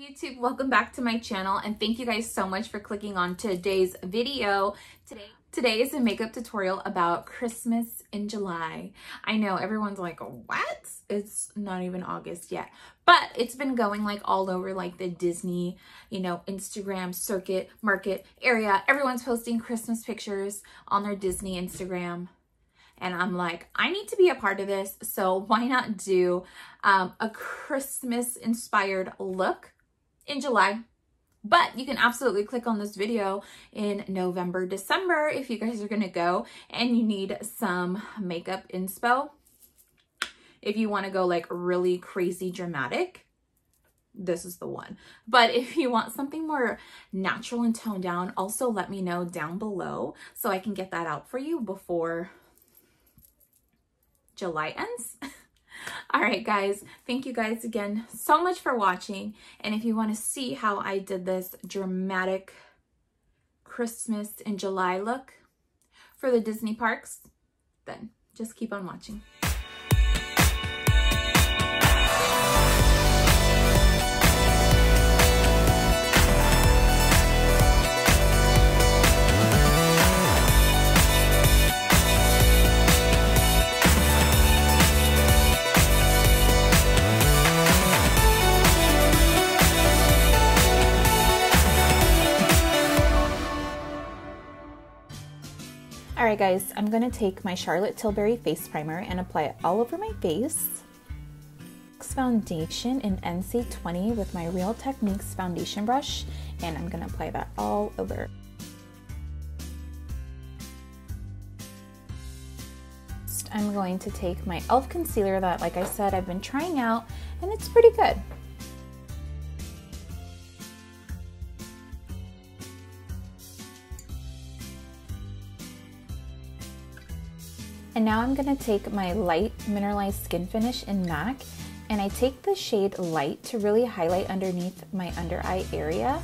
YouTube, welcome back to my channel and thank you guys so much for clicking on today's video. Today, today is a makeup tutorial about Christmas in July. I know everyone's like, what? It's not even August yet, but it's been going like all over like the Disney, you know, Instagram circuit, market area. Everyone's posting Christmas pictures on their Disney Instagram and I'm like, I need to be a part of this. So why not do um, a Christmas inspired look in July. But you can absolutely click on this video in November, December if you guys are going to go and you need some makeup inspo. If you want to go like really crazy dramatic, this is the one. But if you want something more natural and toned down, also let me know down below so I can get that out for you before July ends. All right, guys, thank you guys again so much for watching. And if you want to see how I did this dramatic Christmas in July look for the Disney parks, then just keep on watching. Alright guys, I'm going to take my Charlotte Tilbury face primer and apply it all over my face. Foundation in NC20 with my Real Techniques foundation brush and I'm going to apply that all over. I'm going to take my e.l.f. concealer that, like I said, I've been trying out and it's pretty good. And now I'm gonna take my light mineralized skin finish in MAC and I take the shade light to really highlight underneath my under eye area.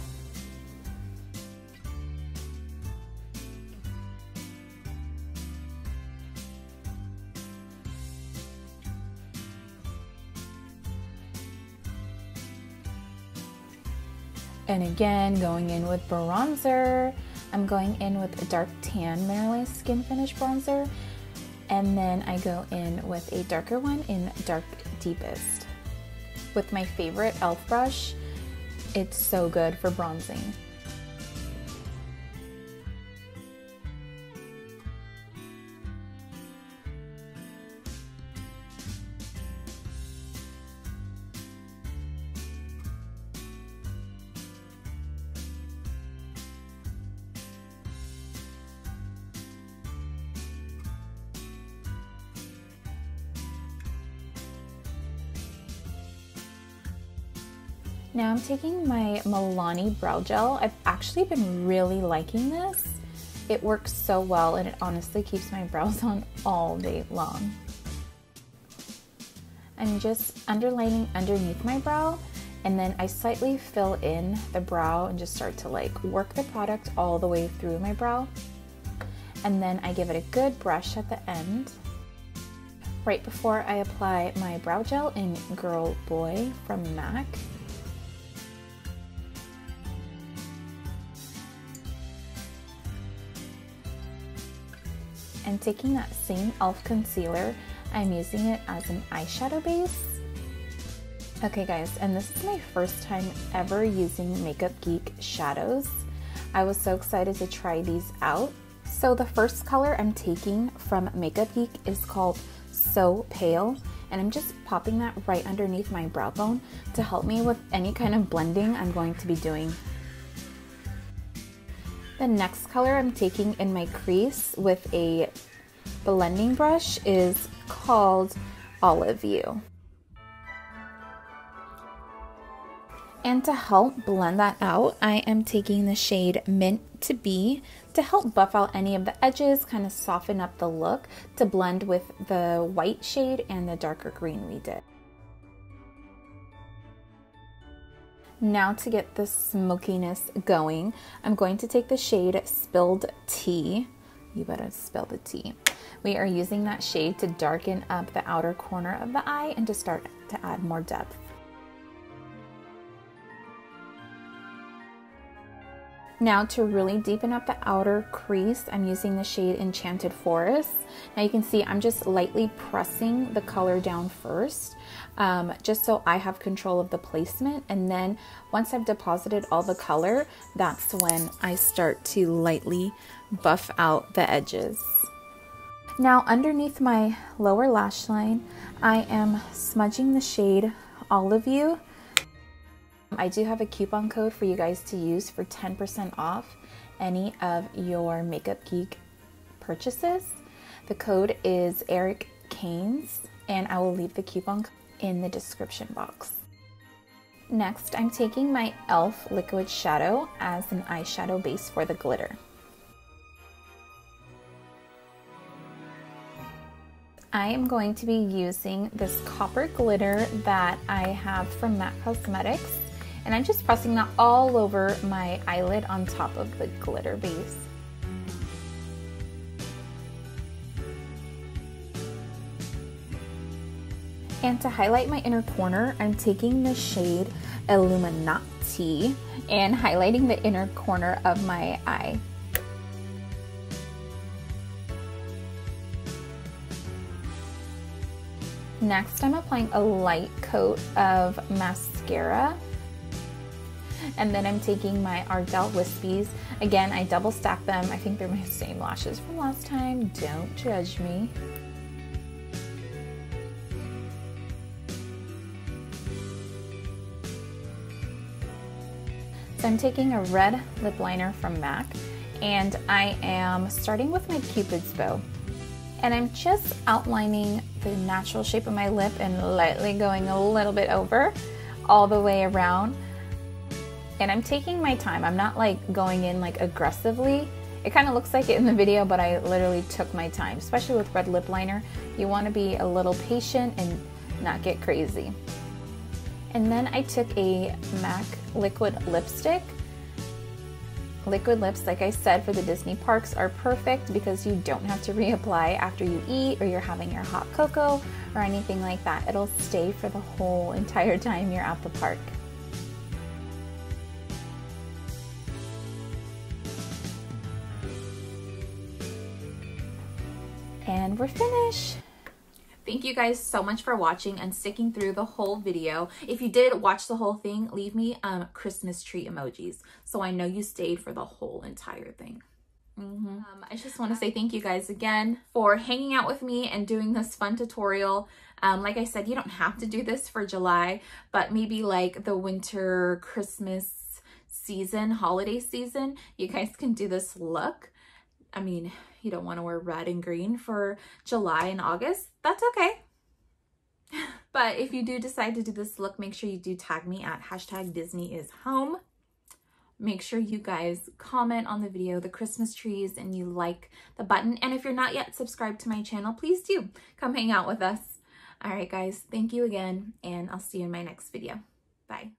And again, going in with bronzer. I'm going in with a dark tan mineralized skin finish bronzer and then I go in with a darker one in Dark Deepest. With my favorite e.l.f. brush, it's so good for bronzing. Now I'm taking my Milani Brow Gel. I've actually been really liking this. It works so well and it honestly keeps my brows on all day long. I'm just underlining underneath my brow and then I slightly fill in the brow and just start to like work the product all the way through my brow. And then I give it a good brush at the end. Right before I apply my brow gel in Girl Boy from MAC. And taking that same e.l.f. concealer, I'm using it as an eyeshadow base. Okay guys, and this is my first time ever using Makeup Geek shadows. I was so excited to try these out. So the first color I'm taking from Makeup Geek is called So Pale, and I'm just popping that right underneath my brow bone to help me with any kind of blending I'm going to be doing the next color I'm taking in my crease with a blending brush is called Olive You. And to help blend that out, I am taking the shade Mint to Be to help buff out any of the edges, kind of soften up the look to blend with the white shade and the darker green we did. Now to get the smokiness going, I'm going to take the shade Spilled Tea. You better spill the tea. We are using that shade to darken up the outer corner of the eye and to start to add more depth. Now to really deepen up the outer crease, I'm using the shade Enchanted Forest. Now you can see I'm just lightly pressing the color down first, um, just so I have control of the placement. And then once I've deposited all the color, that's when I start to lightly buff out the edges. Now underneath my lower lash line, I am smudging the shade Olive You I do have a coupon code for you guys to use for 10% off any of your Makeup Geek purchases. The code is Eric Kaynes, and I will leave the coupon in the description box. Next, I'm taking my e.l.f. Liquid Shadow as an eyeshadow base for the glitter. I am going to be using this copper glitter that I have from MAC Cosmetics and I'm just pressing that all over my eyelid on top of the glitter base. And to highlight my inner corner, I'm taking the shade Illuminati and highlighting the inner corner of my eye. Next, I'm applying a light coat of mascara and then I'm taking my Ardell Wispies. Again, I double stack them. I think they're my same lashes from last time. Don't judge me. So I'm taking a red lip liner from MAC and I am starting with my Cupid's bow. And I'm just outlining the natural shape of my lip and lightly going a little bit over all the way around and I'm taking my time. I'm not like going in like aggressively. It kind of looks like it in the video, but I literally took my time, especially with red lip liner. You want to be a little patient and not get crazy. And then I took a MAC liquid lipstick. Liquid lips, like I said, for the Disney parks are perfect because you don't have to reapply after you eat or you're having your hot cocoa or anything like that. It'll stay for the whole entire time you're at the park. And we're finished. Thank you guys so much for watching and sticking through the whole video. If you did watch the whole thing, leave me um, Christmas tree emojis so I know you stayed for the whole entire thing. Mm -hmm. um, I just want to say thank you guys again for hanging out with me and doing this fun tutorial. Um, like I said, you don't have to do this for July, but maybe like the winter Christmas season, holiday season, you guys can do this look. I mean, you don't want to wear red and green for July and August, that's okay. but if you do decide to do this look, make sure you do tag me at hashtag Disney is home. Make sure you guys comment on the video, the Christmas trees, and you like the button. And if you're not yet subscribed to my channel, please do come hang out with us. All right, guys, thank you again, and I'll see you in my next video. Bye.